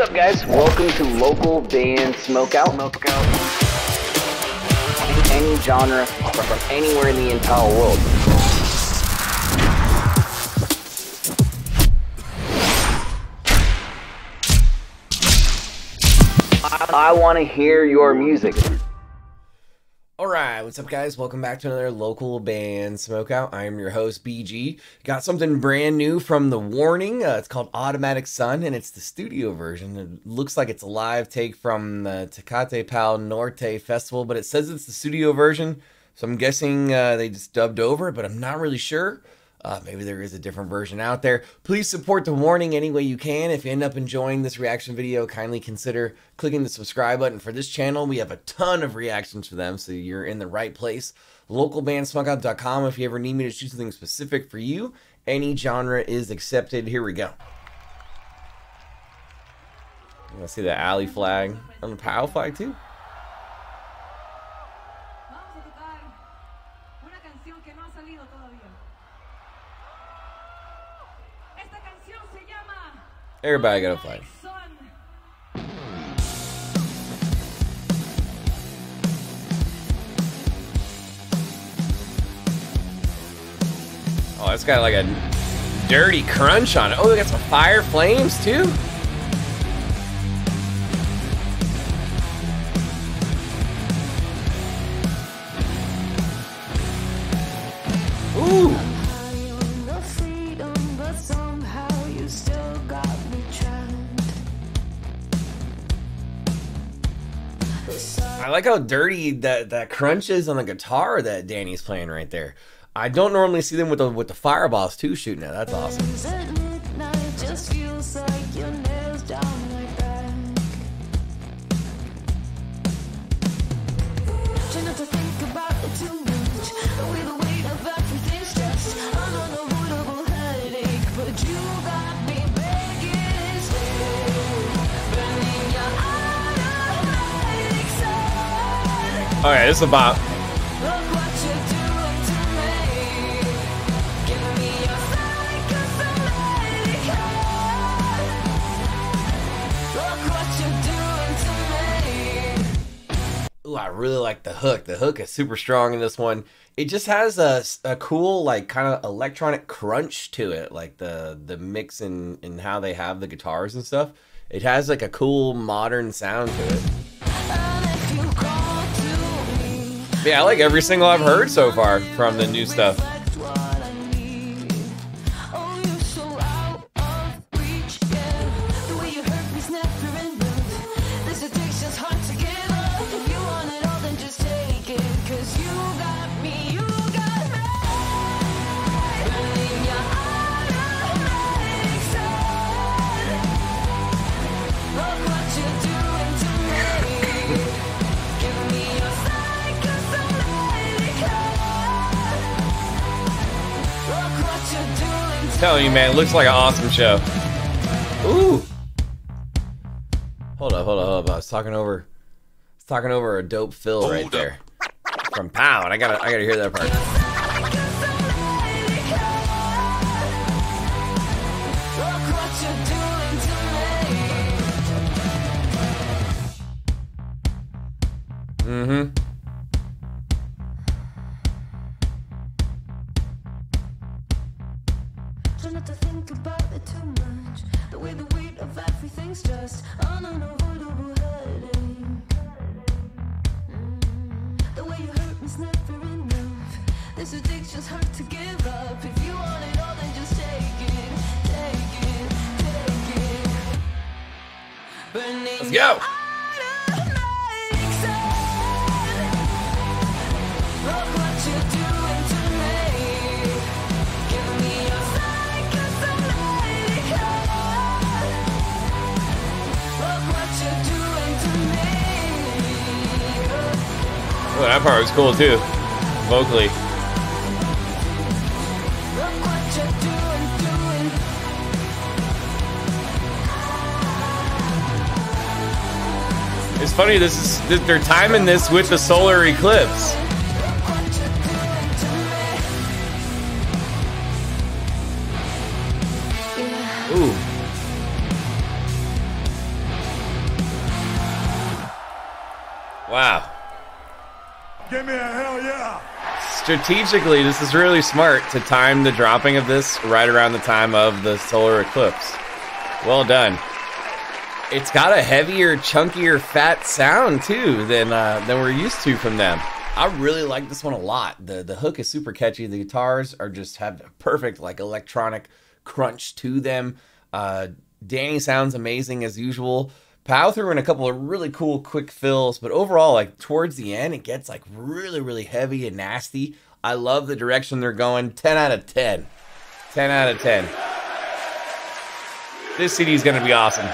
What's up, guys? Welcome to local band Smokeout. Smokeout. Any genre from anywhere in the entire world. I, I want to hear your music. Alright, what's up guys? Welcome back to another local band smokeout. I am your host BG. Got something brand new from The Warning. Uh, it's called Automatic Sun and it's the studio version. It looks like it's a live take from the Tecate Pal Norte Festival, but it says it's the studio version. So I'm guessing uh, they just dubbed over it, but I'm not really sure. Uh, maybe there is a different version out there. Please support the warning any way you can. If you end up enjoying this reaction video, kindly consider clicking the subscribe button for this channel. We have a ton of reactions for them, so you're in the right place. Localbandsmokeout.com if you ever need me to shoot something specific for you. Any genre is accepted. Here we go. I see the Ale flag on the Pau flag too. Everybody gotta play. Oh, it's got like a dirty crunch on it. Oh, they got some fire flames too. Like how dirty that that crunch is on the guitar that Dany's playing right there. I don't normally see them with the with the fireballs too shooting it. That's awesome. Okay, this is about. Ooh, I really like the hook. The hook is super strong in this one. It just has a, a cool, like, kind of electronic crunch to it, like the the mix and and how they have the guitars and stuff. It has like a cool modern sound to it. Yeah, I like every single I've heard so far from the new stuff. Telling you, man, it looks like an awesome show. Ooh. Hold up, hold up, hold up. I was talking over, I was talking over a dope fill hold right up. there from Pound. I gotta, I gotta hear that part. Mm-hmm. Everything's just an unavoidable headache. Mm. The way you hurt me's never enough. This addiction's hard to give up. If you want it all, then just take it, take it, take it. Burning Let's go. Well, that part was cool too, vocally. It's funny. This is they're timing this with the solar eclipse. Ooh. Wow. Give me a hell yeah. Strategically, this is really smart to time the dropping of this right around the time of the solar eclipse. Well done. It's got a heavier, chunkier, fat sound too than uh, than we're used to from them. I really like this one a lot. The the hook is super catchy. The guitars are just have a perfect like electronic crunch to them. Uh, Dany sounds amazing as usual. Pau threw in a couple of really cool quick fills, but overall, like towards the end, it gets like really, really heavy and nasty. I love the direction they're going. 10 out of 10. 10 out of 10. This CD is going to be awesome.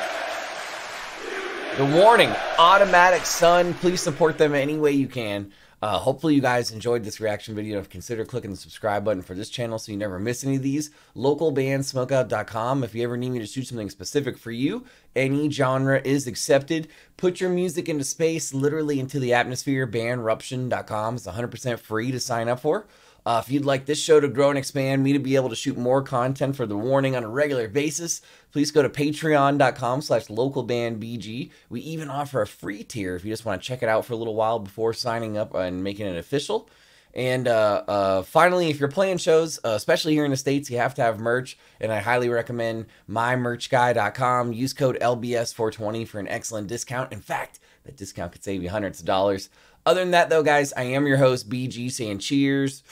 The warning Automatic Sun. Please support them any way you can. Uh, hopefully, you guys enjoyed this reaction video. Consider clicking the subscribe button for this channel so you never miss any of these. Localbandsmokeout.com. If you ever need me to shoot something specific for you, any genre is accepted. Put your music into space, literally into the atmosphere. Bandruption.com is 100% free to sign up for. Uh, if you'd like this show to grow and expand, me to be able to shoot more content for The Warning on a regular basis, please go to patreon.com slash localbandbg. We even offer a free tier if you just want to check it out for a little while before signing up and making it official. And uh, uh, finally, if you're playing shows, uh, especially here in the States, you have to have merch. And I highly recommend mymerchguy.com. Use code LBS420 for an excellent discount. In fact, that discount could save you hundreds of dollars. Other than that, though, guys, I am your host, BG, saying cheers.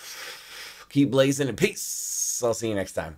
Keep blazing and peace. I'll see you next time.